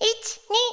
1、2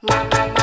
Música